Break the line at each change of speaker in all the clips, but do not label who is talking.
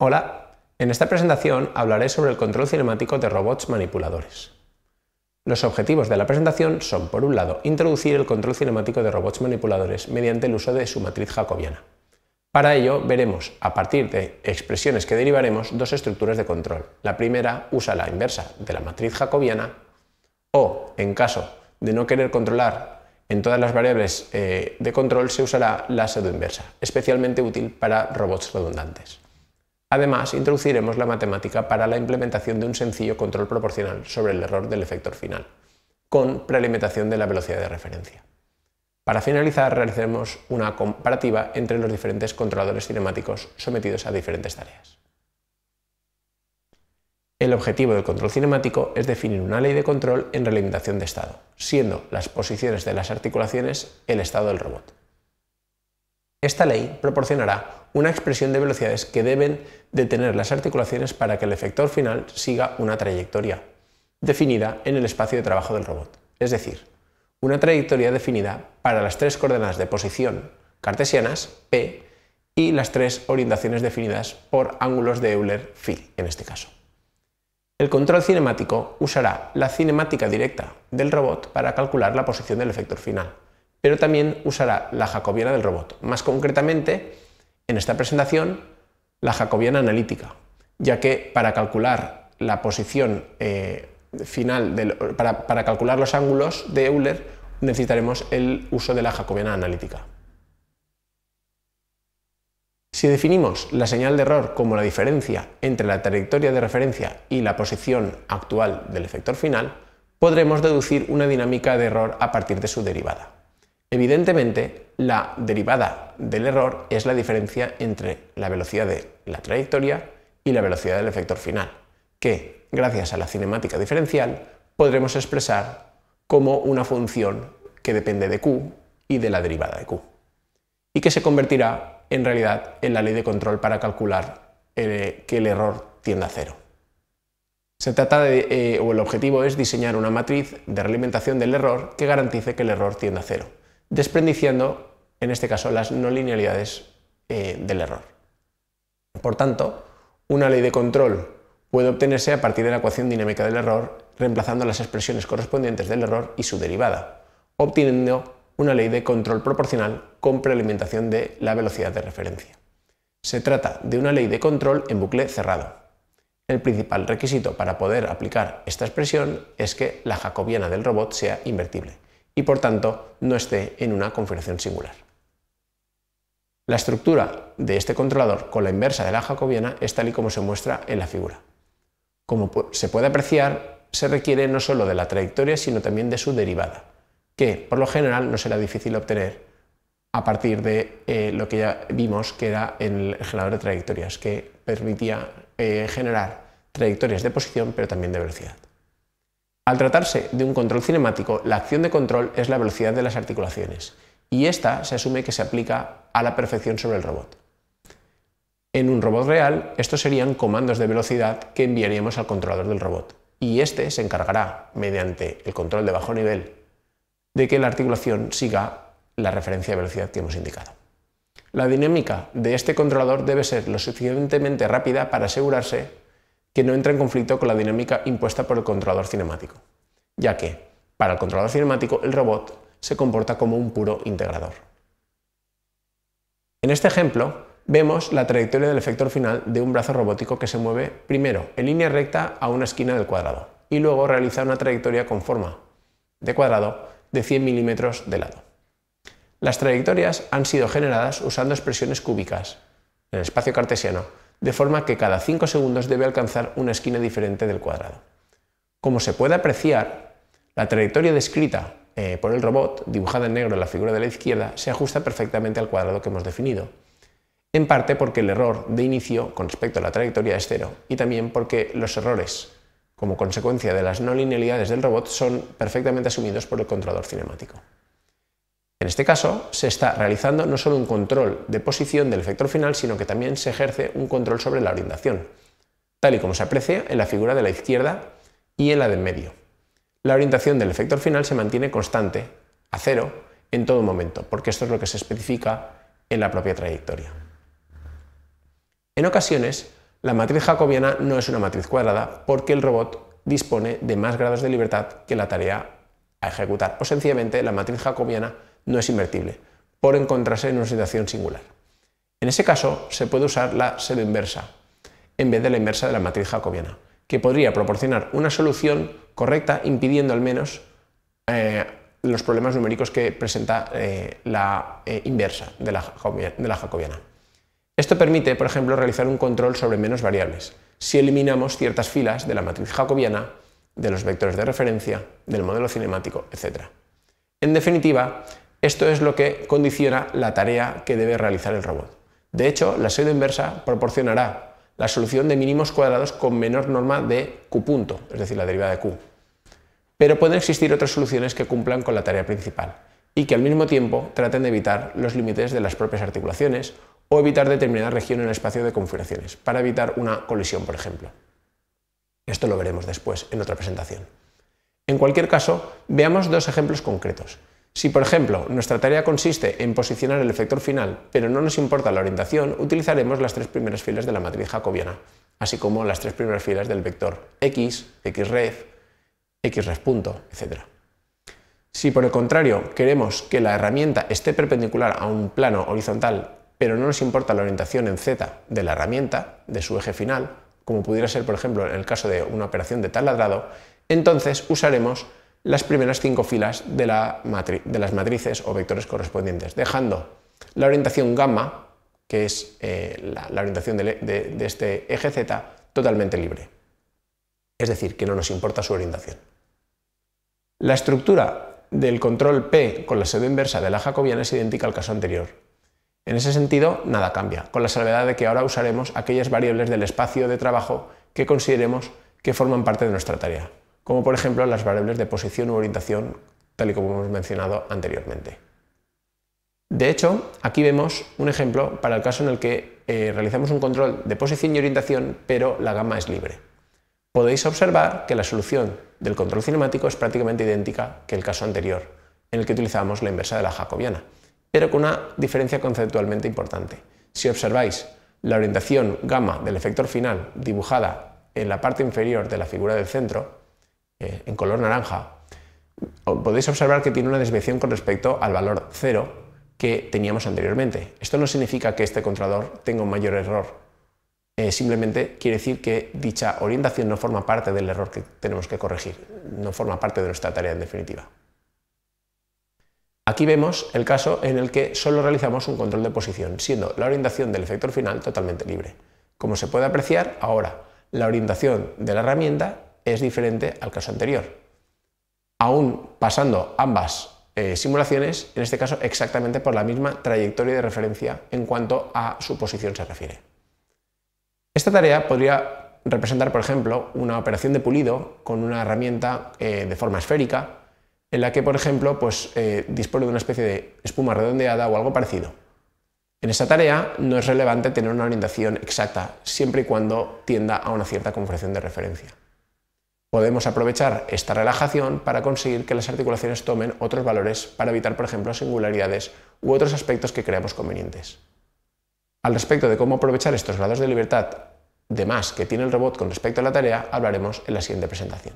Hola, en esta presentación hablaré sobre el control cinemático de robots manipuladores. Los objetivos de la presentación son, por un lado, introducir el control cinemático de robots manipuladores mediante el uso de su matriz jacobiana. Para ello, veremos, a partir de expresiones que derivaremos, dos estructuras de control. La primera usa la inversa de la matriz jacobiana o, en caso de no querer controlar en todas las variables eh, de control, se usará la pseudoinversa, especialmente útil para robots redundantes. Además, introduciremos la matemática para la implementación de un sencillo control proporcional sobre el error del efector final, con prealimentación de la velocidad de referencia. Para finalizar, realizaremos una comparativa entre los diferentes controladores cinemáticos sometidos a diferentes tareas. El objetivo del control cinemático es definir una ley de control en realimentación de estado, siendo las posiciones de las articulaciones el estado del robot. Esta ley proporcionará una expresión de velocidades que deben detener las articulaciones para que el efector final siga una trayectoria definida en el espacio de trabajo del robot, es decir, una trayectoria definida para las tres coordenadas de posición cartesianas, P, y las tres orientaciones definidas por ángulos de Euler-Phi en este caso. El control cinemático usará la cinemática directa del robot para calcular la posición del efector final, pero también usará la jacobiana del robot, más concretamente, en esta presentación, la jacobiana analítica, ya que para calcular la posición eh, final, para, para calcular los ángulos de Euler, necesitaremos el uso de la jacobiana analítica. Si definimos la señal de error como la diferencia entre la trayectoria de referencia y la posición actual del efector final, podremos deducir una dinámica de error a partir de su derivada. Evidentemente, la derivada del error es la diferencia entre la velocidad de la trayectoria y la velocidad del efector final, que, gracias a la cinemática diferencial, podremos expresar como una función que depende de q y de la derivada de q, y que se convertirá en realidad en la ley de control para calcular eh, que el error tienda a cero. Se trata de, eh, o el objetivo es diseñar una matriz de realimentación del error que garantice que el error tienda a cero, desprendiciendo, en este caso, las no linealidades eh, del error. Por tanto, una ley de control puede obtenerse a partir de la ecuación dinámica del error, reemplazando las expresiones correspondientes del error y su derivada, obteniendo una ley de control proporcional con prealimentación de la velocidad de referencia. Se trata de una ley de control en bucle cerrado. El principal requisito para poder aplicar esta expresión es que la jacobiana del robot sea invertible y por tanto no esté en una configuración singular. La estructura de este controlador con la inversa de la jacobiana es tal y como se muestra en la figura. Como se puede apreciar, se requiere no solo de la trayectoria, sino también de su derivada que por lo general no será difícil obtener a partir de eh, lo que ya vimos que era el generador de trayectorias, que permitía eh, generar trayectorias de posición pero también de velocidad. Al tratarse de un control cinemático, la acción de control es la velocidad de las articulaciones y esta se asume que se aplica a la perfección sobre el robot. En un robot real, estos serían comandos de velocidad que enviaríamos al controlador del robot y este se encargará, mediante el control de bajo nivel de que la articulación siga la referencia de velocidad que hemos indicado. La dinámica de este controlador debe ser lo suficientemente rápida para asegurarse que no entra en conflicto con la dinámica impuesta por el controlador cinemático, ya que, para el controlador cinemático, el robot se comporta como un puro integrador. En este ejemplo, vemos la trayectoria del efector final de un brazo robótico que se mueve primero en línea recta a una esquina del cuadrado y luego realiza una trayectoria con forma de cuadrado de 100 milímetros de lado. Las trayectorias han sido generadas usando expresiones cúbicas en el espacio cartesiano, de forma que cada 5 segundos debe alcanzar una esquina diferente del cuadrado. Como se puede apreciar, la trayectoria descrita eh, por el robot, dibujada en negro en la figura de la izquierda, se ajusta perfectamente al cuadrado que hemos definido, en parte porque el error de inicio con respecto a la trayectoria es cero y también porque los errores como consecuencia de las no linealidades del robot son perfectamente asumidos por el controlador cinemático. En este caso, se está realizando no solo un control de posición del efector final, sino que también se ejerce un control sobre la orientación, tal y como se aprecia en la figura de la izquierda y en la del medio. La orientación del efector final se mantiene constante, a cero, en todo momento, porque esto es lo que se especifica en la propia trayectoria. En ocasiones, La matriz jacobiana no es una matriz cuadrada porque el robot dispone de más grados de libertad que la tarea a ejecutar, o sencillamente la matriz jacobiana no es invertible, por encontrarse en una situación singular. En ese caso, se puede usar la pseudoinversa en vez de la inversa de la matriz jacobiana, que podría proporcionar una solución correcta impidiendo al menos eh, los problemas numéricos que presenta eh, la eh, inversa de la, de la jacobiana. Esto permite, por ejemplo, realizar un control sobre menos variables, si eliminamos ciertas filas de la matriz jacobiana, de los vectores de referencia, del modelo cinemático, etc. En definitiva, esto es lo que condiciona la tarea que debe realizar el robot. De hecho, la pseudo inversa proporcionará la solución de mínimos cuadrados con menor norma de q punto, es decir, la derivada de q. Pero pueden existir otras soluciones que cumplan con la tarea principal y que al mismo tiempo traten de evitar los límites de las propias articulaciones o evitar determinada región en el espacio de configuraciones, para evitar una colisión, por ejemplo. Esto lo veremos después en otra presentación. En cualquier caso, veamos dos ejemplos concretos. Si, por ejemplo, nuestra tarea consiste en posicionar el efector final, pero no nos importa la orientación, utilizaremos las tres primeras filas de la matriz jacobiana, así como las tres primeras filas del vector x, xref, xref punto, etc. Si por el contrario queremos que la herramienta esté perpendicular a un plano horizontal pero no nos importa la orientación en Z de la herramienta, de su eje final, como pudiera ser, por ejemplo, en el caso de una operación de taladrado, entonces usaremos las primeras cinco filas de, las matrices o vectores correspondientes, dejando la orientación gamma, que es eh, la, orientación de este eje Z, totalmente libre. Es decir, que no nos importa su orientación. La estructura del control P con la pseudo inversa de la jacobiana es idéntica al caso anterior, en ese sentido, nada cambia, con la salvedad de que ahora usaremos aquellas variables del espacio de trabajo que consideremos que forman parte de nuestra tarea, como por ejemplo las variables de posición u orientación, tal y como hemos mencionado anteriormente. De hecho, aquí vemos un ejemplo para el caso en el que eh, realizamos un control de posición y orientación, pero la gama es libre. Podéis observar que la solución del control cinemático es prácticamente idéntica que el caso anterior, en el que utilizamos la inversa de la jacobiana pero con una diferencia conceptualmente importante. Si observáis la orientación gamma del efector final dibujada en la parte inferior de la figura del centro, eh, en color naranja, podéis observar que tiene una desviación con respecto al valor cero que teníamos anteriormente. Esto no significa que este controlador tenga un mayor error, eh, simplemente quiere decir que dicha orientación no forma parte del error que tenemos que corregir, no forma parte de nuestra tarea en definitiva. Aquí vemos el caso en el que solo realizamos un control de posición, siendo la orientación del efector final totalmente libre. Como se puede apreciar, ahora la orientación de la herramienta es diferente al caso anterior. Aún pasando ambas eh, simulaciones, en este caso exactamente por la misma trayectoria de referencia en cuanto a su posición se refiere. Esta tarea podría representar, por ejemplo, una operación de pulido con una herramienta eh, de forma esférica en la que, por ejemplo, pues, eh, dispone de una especie de espuma redondeada o algo parecido. En esa tarea no es relevante tener una orientación exacta, siempre y cuando tienda a una cierta configuración de referencia. Podemos aprovechar esta relajación para conseguir que las articulaciones tomen otros valores para evitar, por ejemplo, singularidades u otros aspectos que creamos convenientes. Al respecto de cómo aprovechar estos grados de libertad de más que tiene el robot con respecto a la tarea, hablaremos en la siguiente presentación.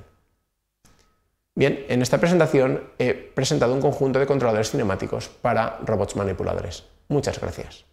Bien, en esta presentación he presentado un conjunto de controladores cinemáticos para robots manipuladores. Muchas gracias.